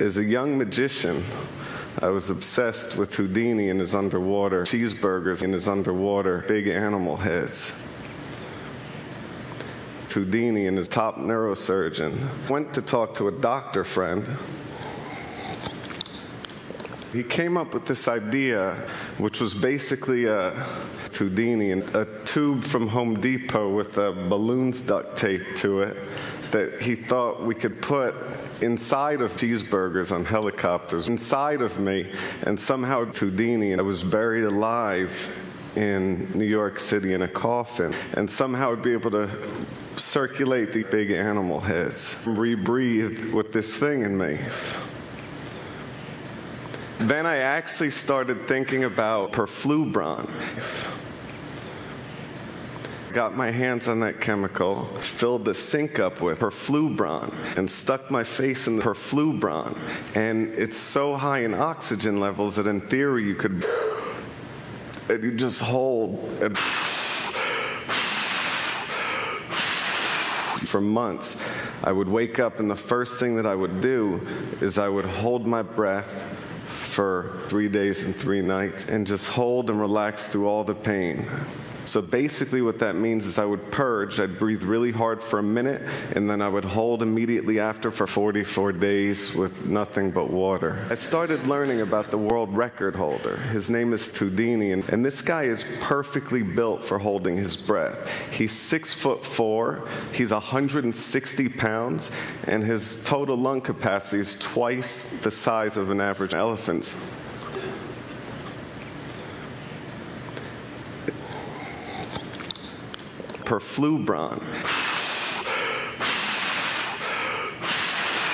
As a young magician, I was obsessed with Houdini and his underwater cheeseburgers and his underwater big animal heads. Houdini and his top neurosurgeon went to talk to a doctor friend. He came up with this idea, which was basically a Houdini a tube from Home Depot with a balloons duct tape to it that he thought we could put inside of cheeseburgers on helicopters, inside of me, and somehow Houdini, I was buried alive in New York City in a coffin, and somehow I'd be able to circulate the big animal heads, rebreathe with this thing in me. Then I actually started thinking about perflubron got my hands on that chemical, filled the sink up with perflubron, and stuck my face in the perflubron. And it's so high in oxygen levels that in theory you could and you just hold and for months. I would wake up, and the first thing that I would do is I would hold my breath for three days and three nights and just hold and relax through all the pain. So basically, what that means is I would purge, I'd breathe really hard for a minute, and then I would hold immediately after for 44 days with nothing but water. I started learning about the world record holder. His name is Houdini, and, and this guy is perfectly built for holding his breath. He's six foot four, he's 160 pounds, and his total lung capacity is twice the size of an average elephant's. Perflubron.